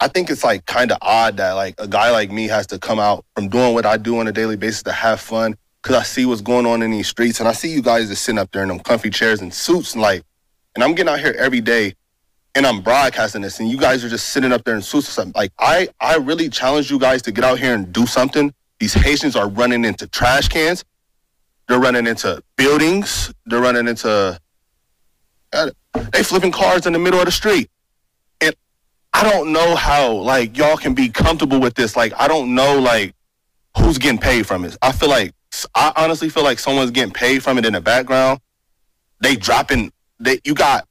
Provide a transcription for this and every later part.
I think it's like kind of odd that like a guy like me has to come out from doing what I do on a daily basis to have fun because I see what's going on in these streets and I see you guys just sitting up there in them comfy chairs and suits and like, and I'm getting out here every day and I'm broadcasting this and you guys are just sitting up there in suits or something. Like I, I really challenge you guys to get out here and do something. These Haitians are running into trash cans. They're running into buildings. They're running into, uh, they flipping cars in the middle of the street. I don't know how like y'all can be comfortable with this. Like I don't know like who's getting paid from it. I feel like I honestly feel like someone's getting paid from it in the background. They dropping they you got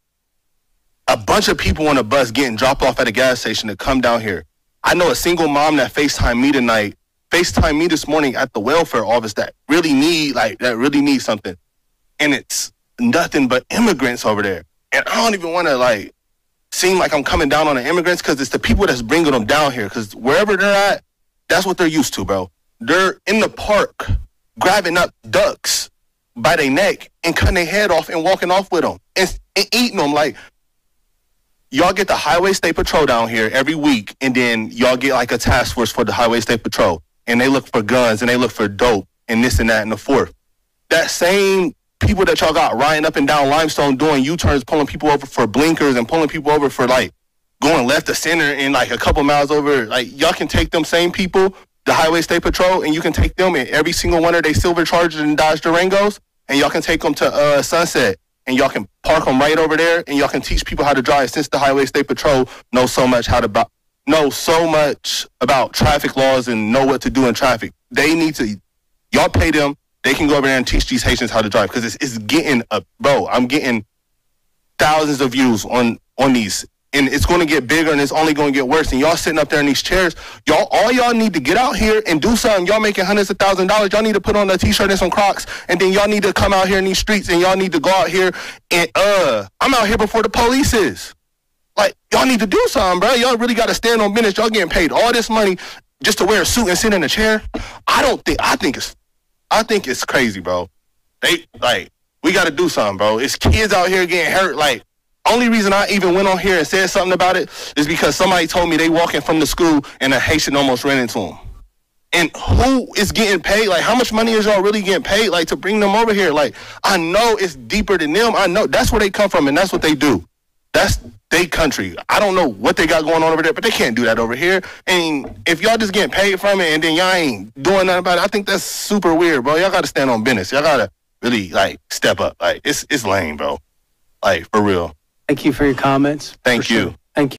a bunch of people on a bus getting dropped off at a gas station to come down here. I know a single mom that FaceTime me tonight, FaceTime me this morning at the welfare office that really need like that really need something. And it's nothing but immigrants over there. And I don't even want to like seem like I'm coming down on the immigrants because it's the people that's bringing them down here. Because wherever they're at, that's what they're used to, bro. They're in the park grabbing up ducks by their neck and cutting their head off and walking off with them and, and eating them. Like, y'all get the Highway State Patrol down here every week, and then y'all get like a task force for the Highway State Patrol, and they look for guns and they look for dope and this and that and the fourth. That same people that y'all got riding up and down limestone doing U-turns, pulling people over for blinkers and pulling people over for like going left to center and like a couple miles over. Like y'all can take them same people, the Highway State Patrol, and you can take them in every single one of their silver chargers and Dodge Durangos, and y'all can take them to uh, Sunset. And y'all can park them right over there, and y'all can teach people how to drive. Since the Highway State Patrol knows so much how to know so much about traffic laws and know what to do in traffic, they need to. Y'all pay them they can go over there and teach these Haitians how to drive because it's, it's getting a bro. I'm getting thousands of views on on these, and it's going to get bigger and it's only going to get worse. And y'all sitting up there in these chairs, y'all all y'all need to get out here and do something. Y'all making hundreds of thousand dollars. Y'all need to put on a t-shirt and some Crocs, and then y'all need to come out here in these streets and y'all need to go out here and uh, I'm out here before the police is. Like y'all need to do something, bro. Y'all really got to stand on business. Y'all getting paid all this money just to wear a suit and sit in a chair. I don't think. I think it's I think it's crazy, bro. They like we got to do something, bro. It's kids out here getting hurt. Like only reason I even went on here and said something about it is because somebody told me they walking from the school and a Haitian almost ran into them. And who is getting paid? Like, how much money is y'all really getting paid? Like, to bring them over here? Like, I know it's deeper than them. I know that's where they come from, and that's what they do. That's they country. I don't know what they got going on over there, but they can't do that over here. And if y'all just getting paid from it and then y'all ain't doing nothing about it, I think that's super weird, bro. Y'all gotta stand on business. Y'all gotta really like step up. Like it's it's lame, bro. Like for real. Thank you for your comments. Thank for you. Sure.